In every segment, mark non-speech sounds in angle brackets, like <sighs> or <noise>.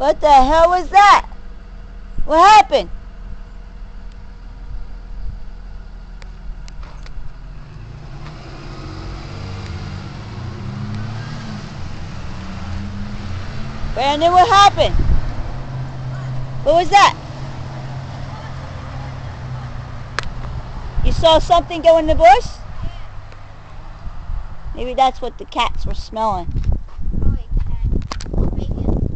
What the hell was that? What happened? Brandon, what happened? What was that? You saw something go in the bush? Maybe that's what the cats were smelling. Probably cat. Bacon.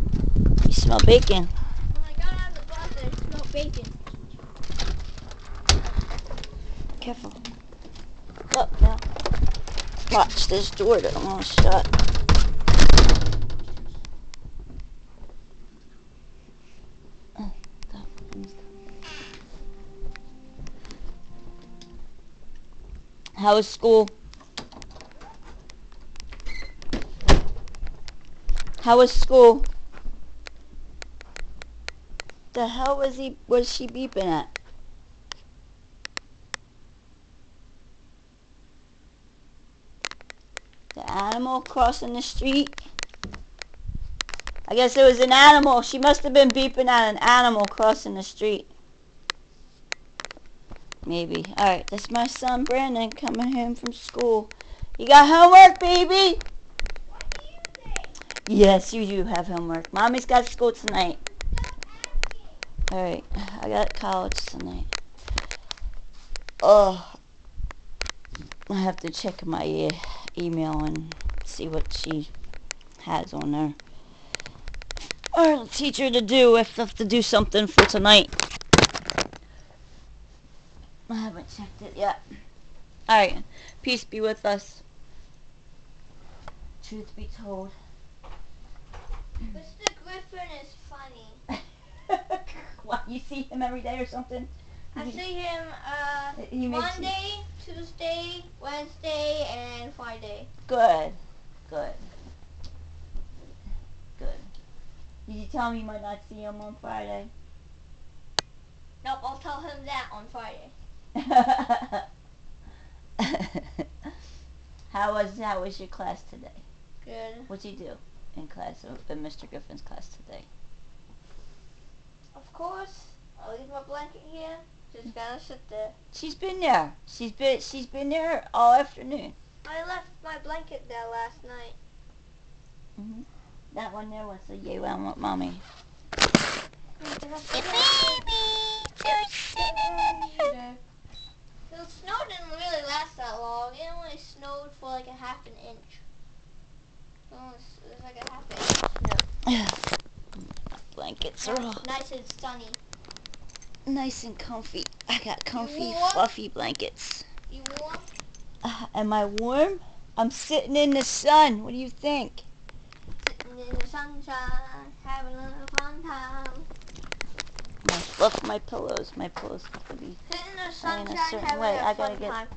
You smell bacon. I got out of the bacon. Careful. Now. Watch this door that I'm gonna shut. How was school? How was school? The hell was he was she beeping at? The animal crossing the street? I guess it was an animal. She must have been beeping at an animal crossing the street. Maybe. Alright, that's my son Brandon coming home from school. You got homework, baby? What do you think? Yes, you do have homework. Mommy's got school tonight. Alright, I got college tonight. Oh, I have to check my e- email and see what she has on there. Or the teacher to do if I have to do something for tonight. I haven't checked it yet. Alright, peace be with us. Truth be told. Mr. Griffin is you see him every day or something? I see him uh, He Monday, Tuesday, Wednesday, and Friday. Good. Good. Good. Did you tell me you might not see him on Friday? Nope, I'll tell him that on Friday. <laughs> how was how was your class today? Good. What'd you do in class in Mr. Griffin's class today? Of course, I'll leave my blanket here. Just gonna sit there. She's been there. She's been she's been there all afternoon. I left my blanket there last night. hmm That one there was a yay one with mommy. The snow didn't really last that long. It only snowed for like a half an inch. It was, it was like a half an inch. <sighs> Blankets are all nice and sunny. nice and comfy. I got comfy, fluffy blankets. You warm? Uh, am I warm? I'm sitting in the sun. What do you think? Sitting in the sunshine, having a fun time. I fluff my pillows. My pillows have to be Sitting in the in a sunshine, certain way. a I gotta get- time.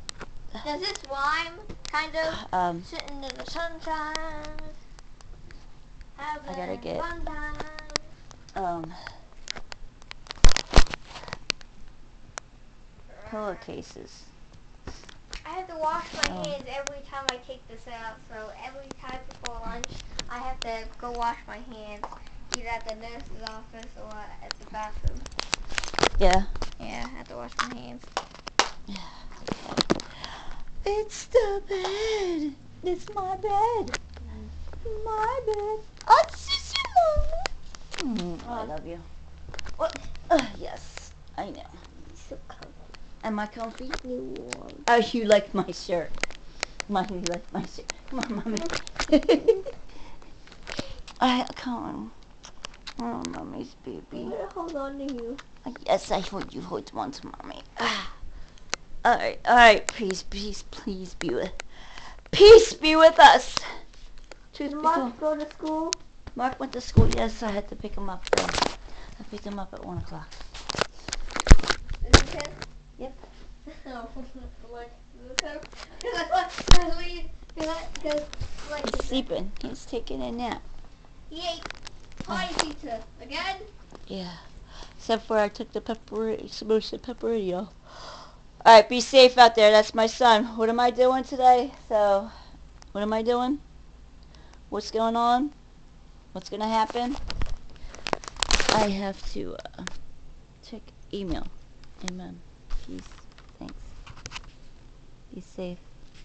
<sighs> Does this rhyme? Kind of. <sighs> um. Sitting in the sunshine, having gotta get- fun time. Um pillowcases. I have to wash my Oh. hands every time I take this out. So every time before lunch, I have to go wash my hands, either at the nurse's office or at the bathroom. Yeah. Yeah, I have to wash my hands. It's the bed. It's my bed. My bed. Oh, it's mm, I love you. What? Uh, yes, I know. So comfy. Am I comfy? You warm. Oh, you like my shirt. Mommy, you like my shirt. Come on, mommy. I come on. Oh, mommy's I'm baby. gonna hold on to you. Yes, I hold you hold on to mommy. <sighs> Alright, alright, peace, peace, please be with Peace be with us. Truth Mark go to school? Mark went to school, yes, I had to pick him up though. I picked him up at one o'clock. Is he ten? Yep. No, <laughs> oh, <laughs> like, is it ten? <laughs> Because I because we, because like, He's sleeping. He's taking a nap. he ate pie pizza again. Yeah. Except for I took the pepperoni, Samosa pepperoni off. Alright, be safe out there. That's my son. What am I doing today? So, what am I doing? What's going on? What's to happen? I have to uh, check email. Amen. Peace. Thanks. Be safe.